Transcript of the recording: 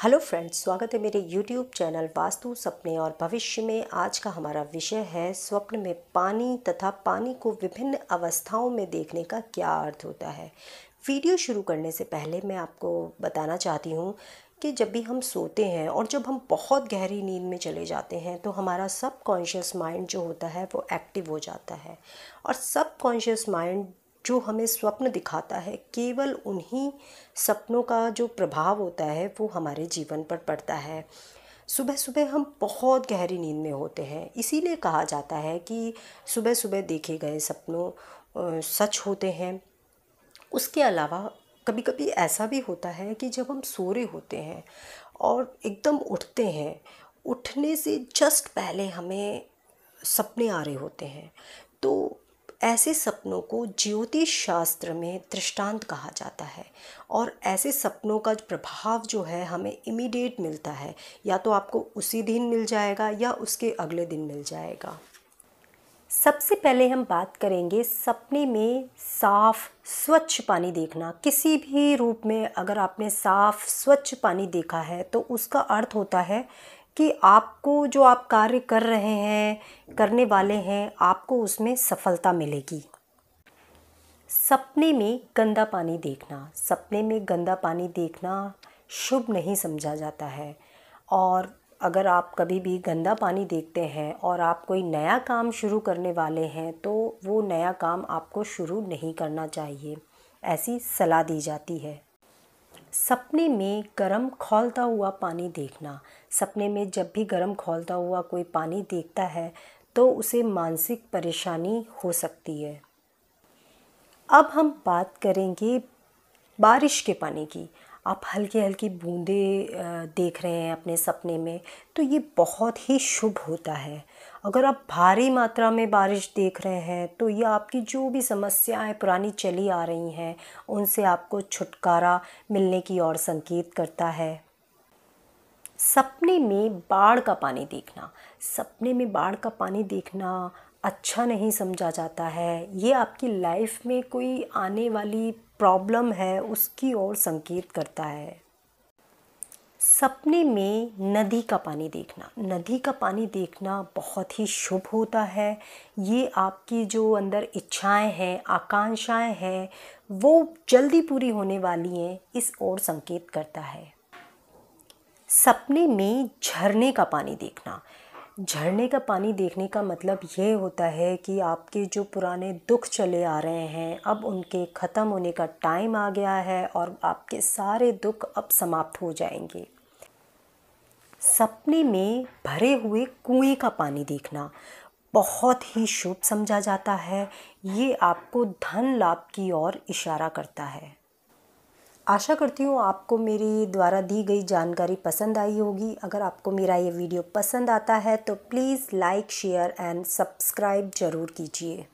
Hello friends, स्वागत है मेरे यूट्यूब चैनल वास्तु सपने और भविष्य में। आज का हमारा विषय है स्वप्न में पानी तथा पानी को विभिन्न अवस्थाओं में देखने का क्या अर्थ होता है। वीडियो शुरू करने से पहले मैं आपको बताना चाहती हूँ कि जब भी हम सोते हैं और जब हम बहुत गहरी नींद में चले जाते हैं तो हमारा सब कॉन्शियस माइंड जो होता है, वो एक्टिव हो जाता है। और सब कॉन्शियस माइंड जो हमें स्वप्न दिखाता है, केवल उन्हीं सपनों का जो प्रभाव होता है, वो हमारे जीवन पर पड़ता है। सुबह सुबह हम बहुत गहरी नींद में होते हैं। इसीलिए कहा जाता है कि सुबह सुबह देखे गए सपनों सच होते हैं। उसके अलावा कभी कभी ऐसा भी होता है कि जब हम सो रहे होते हैं और एकदम उठते हैं, उठने से जस्ट पहले हमें सपने आ रहे होते हैं। तो ऐसे सपनों को ज्योतिष शास्त्र में दृष्टांत कहा जाता है और ऐसे सपनों का प्रभाव जो है हमें इमीडिएट मिलता है, या तो आपको उसी दिन मिल जाएगा या उसके अगले दिन मिल जाएगा। सबसे पहले हम बात करेंगे सपने में साफ़, स्वच्छ पानी देखना। किसी भी रूप में अगर आपने साफ़, स्वच्छ पानी देखा है तो उसका अर्थ होता है कि आपको जो आप कार्य कर रहे हैं, करने वाले हैं, आपको उसमें सफलता मिलेगी। सपने में गंदा पानी देखना, सपने में गंदा पानी देखना शुभ नहीं समझा जाता है। और अगर आप कभी भी गंदा पानी देखते हैं और आप कोई नया काम शुरू करने वाले हैं तो वो नया काम आपको शुरू नहीं करना चाहिए। ऐसी सलाह दी जाती है। सपने में गर्म खौलता हुआ पानी देखना। सपने में जब भी गर्म खौलता हुआ कोई पानी देखता है तो उसे मानसिक परेशानी हो सकती है। अब हम बात करेंगे बारिश के पानी की। आप हल्की हल्की बूंदे देख रहे हैं अपने सपने में तो ये बहुत ही शुभ होता है। अगर आप भारी मात्रा में बारिश देख रहे हैं तो ये आपकी जो भी समस्याएँ पुरानी चली आ रही हैं, उनसे आपको छुटकारा मिलने की ओर संकेत करता है। सपने में बाढ़ का पानी देखना। सपने में बाढ़ का पानी देखना अच्छा नहीं समझा जाता है। ये आपकी लाइफ में कोई आने वाली प्रॉब्लम है, उसकी ओर संकेत करता है। सपने में नदी का पानी देखना। नदी का पानी देखना बहुत ही शुभ होता है। ये आपकी जो अंदर इच्छाएँ हैं, आकांक्षाएँ हैं, वो जल्दी पूरी होने वाली हैं, इस ओर संकेत करता है। सपने में झरने का पानी देखना। झरने का पानी देखने का मतलब ये होता है कि आपके जो पुराने दुख चले आ रहे हैं, अब उनके ख़त्म होने का टाइम आ गया है और आपके सारे दुख अब समाप्त हो जाएँगे। सपने में भरे हुए कुएँ का पानी देखना बहुत ही शुभ समझा जाता है। ये आपको धन लाभ की ओर इशारा करता है। आशा करती हूँ आपको मेरी द्वारा दी गई जानकारी पसंद आई होगी। अगर आपको मेरा ये वीडियो पसंद आता है तो please like, share and subscribe ज़रूर कीजिए।